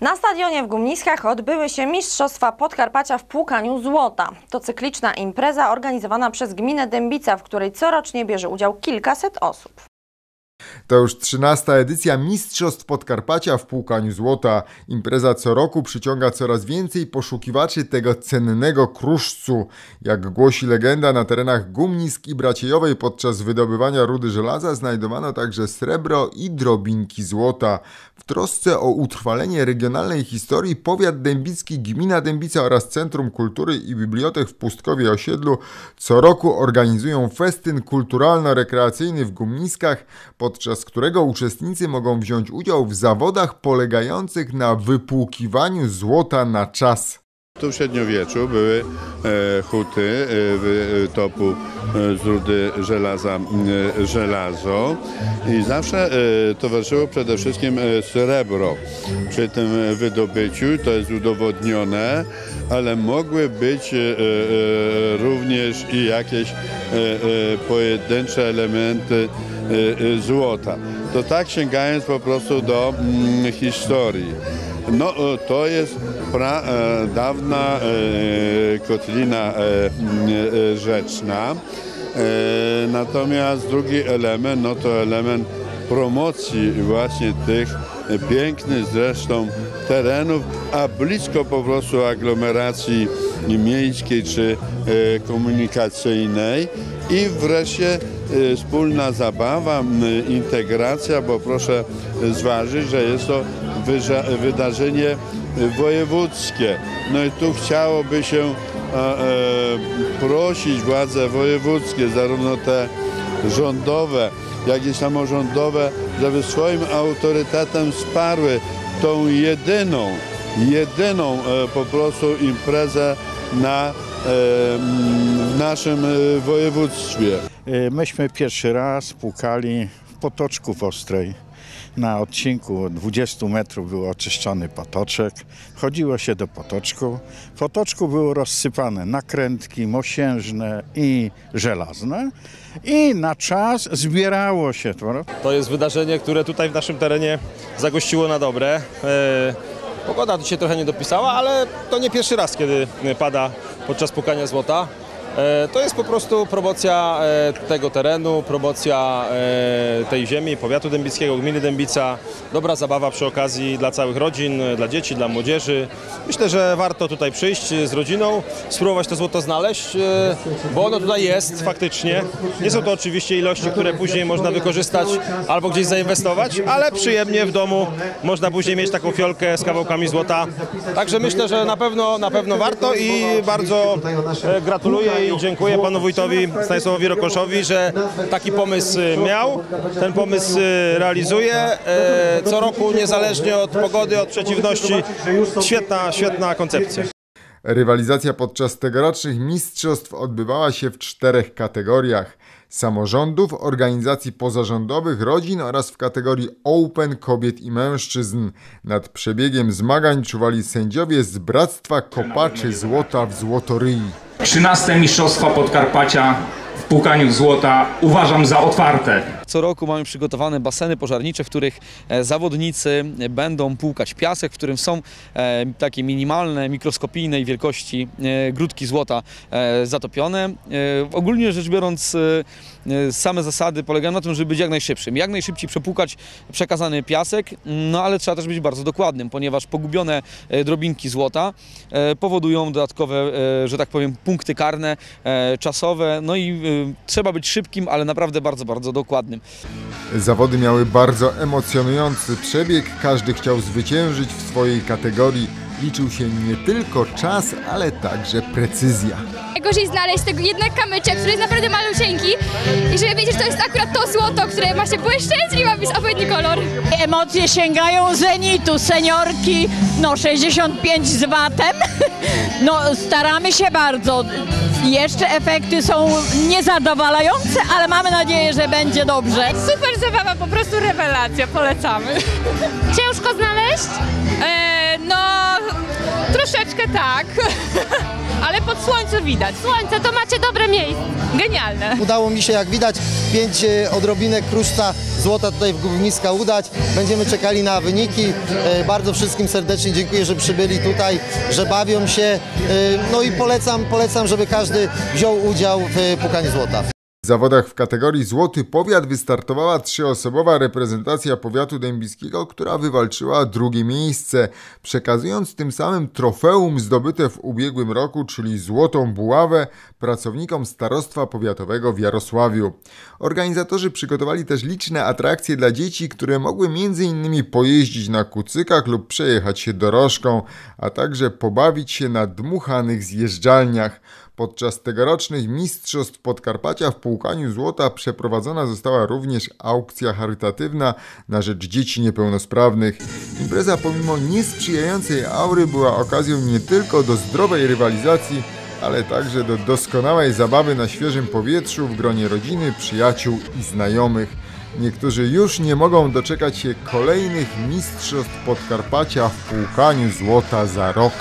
Na stadionie w Gumniskach odbyły się Mistrzostwa Podkarpacia w płukaniu złota. To cykliczna impreza organizowana przez gminę Dębica, w której corocznie bierze udział kilkaset osób. To już 13. edycja Mistrzostw Podkarpacia w płukaniu złota. Impreza co roku przyciąga coraz więcej poszukiwaczy tego cennego kruszcu. Jak głosi legenda, na terenach Gumnisk i Braciejowej podczas wydobywania rudy żelaza znajdowano także srebro i drobinki złota. W trosce o utrwalenie regionalnej historii powiat dębicki, gmina Dębica oraz Centrum Kultury i Bibliotek w Pustkowie Osiedlu co roku organizują festyn kulturalno-rekreacyjny w Gumniskach, podczas którego uczestnicy mogą wziąć udział w zawodach polegających na wypłukiwaniu złota na czas. Tu w średniowieczu były e, huty e, e, topu z rudy żelaza żelazo i zawsze towarzyszyło przede wszystkim srebro przy tym wydobyciu, to jest udowodnione, ale mogły być również i jakieś pojedyncze elementy złota. To tak sięgając po prostu do mm, historii. No e, to jest pra, e, dawna e, kotlina rzeczna. Natomiast drugi element, no to element promocji właśnie tych pięknych zresztą terenów, a blisko po prostu aglomeracji miejskiej czy komunikacyjnej i wreszcie wspólna zabawa, integracja, bo proszę zważyć, że jest to wydarzenie wojewódzkie. No i tu chciałoby się e, e, prosić władze wojewódzkie, zarówno te rządowe, jak i samorządowe, żeby swoim autorytetem wsparły tą jedyną, jedyną e, po prostu imprezę na, w naszym województwie. Myśmy pierwszy raz płukali w potoczku w Ostrej. Na odcinku 20 metrów był oczyszczony potoczek. Wchodziło się do potoczku. W potoczku były rozsypane nakrętki mosiężne i żelazne. I na czas zbierało się to. To jest wydarzenie, które tutaj w naszym terenie zagościło na dobre. E, Pogoda dzisiaj trochę nie dopisała, ale to nie pierwszy raz, kiedy pada podczas pukania złota. E, To jest po prostu promocja e, tego terenu, promocja e, tej ziemi, powiatu dębickiego, gminy Dębica. Dobra zabawa przy okazji dla całych rodzin, dla dzieci, dla młodzieży. Myślę, że warto tutaj przyjść z rodziną, spróbować to złoto znaleźć, bo ono tutaj jest faktycznie. Nie są to oczywiście ilości, które później można wykorzystać albo gdzieś zainwestować, ale przyjemnie w domu można później mieć taką fiolkę z kawałkami złota. Także myślę, że na pewno, na pewno warto i bardzo gratuluję i dziękuję panu wójtowi Stanisławowi Rokoszowi, że taki pomysł miał. Ten pomysł e, realizuje. E, Co roku, niezależnie od pogody, od przeciwności. Świetna, świetna koncepcja. Rywalizacja podczas tegorocznych mistrzostw odbywała się w czterech kategoriach: samorządów, organizacji pozarządowych, rodzin oraz w kategorii Open kobiet i mężczyzn. Nad przebiegiem zmagań czuwali sędziowie z Bractwa Kopaczy Złota w Złotoryi. 13 Mistrzostwa Podkarpacia w płukaniu złota uważam za otwarte. Co roku mamy przygotowane baseny pożarnicze, w których e, zawodnicy będą płukać piasek, w którym są e, takie minimalne, mikroskopijnej wielkości e, grudki złota zatopione. Ogólnie rzecz biorąc, same zasady polegają na tym, żeby być jak najszybszym. Jak najszybciej przepłukać przekazany piasek, no ale trzeba też być bardzo dokładnym, ponieważ pogubione drobinki złota powodują dodatkowe, że tak powiem, punkty karne, czasowe, no i trzeba być szybkim, ale naprawdę bardzo, bardzo dokładnym. Zawody miały bardzo emocjonujący przebieg, każdy chciał zwyciężyć w swojej kategorii. Liczył się nie tylko czas, ale także precyzja. Najgorzej znaleźć tego jednak kamyczek, który jest naprawdę malusieńki i żeby wiedzieć, że to jest akurat to złoto, które ma się błyszczeć i ma być odpowiedni kolor. Emocje sięgają zenitu. Seniorki, no 65 z watem. No staramy się bardzo. Jeszcze efekty są niezadowalające, ale mamy nadzieję, że będzie dobrze. Super zabawa, po prostu rewelacja, polecamy. Ciężko znaleźć? E, no, troszeczkę tak, ale pod słońce widać. Słońce, to macie dobre miejsce. Genialne. Udało mi się, jak widać, pięć e, odrobinek kruszca złota tutaj w Górniska udać. Będziemy czekali na wyniki. E, Bardzo wszystkim serdecznie dziękuję, że przybyli tutaj, że bawią się. E, No i polecam, polecam, żeby każdy wziął udział w pukaniu złota. W zawodach w kategorii Złoty Powiat wystartowała trzyosobowa reprezentacja powiatu dębickiego, która wywalczyła drugie miejsce, przekazując tym samym trofeum zdobyte w ubiegłym roku, czyli złotą buławę, pracownikom Starostwa Powiatowego w Jarosławiu. Organizatorzy przygotowali też liczne atrakcje dla dzieci, które mogły m.in. pojeździć na kucykach lub przejechać się dorożką, a także pobawić się na dmuchanych zjeżdżalniach. Podczas tegorocznych Mistrzostw Podkarpacia w płukaniu złota przeprowadzona została również aukcja charytatywna na rzecz dzieci niepełnosprawnych. Impreza pomimo niesprzyjającej aury była okazją nie tylko do zdrowej rywalizacji, ale także do doskonałej zabawy na świeżym powietrzu w gronie rodziny, przyjaciół i znajomych. Niektórzy już nie mogą doczekać się kolejnych Mistrzostw Podkarpacia w płukaniu złota za rok.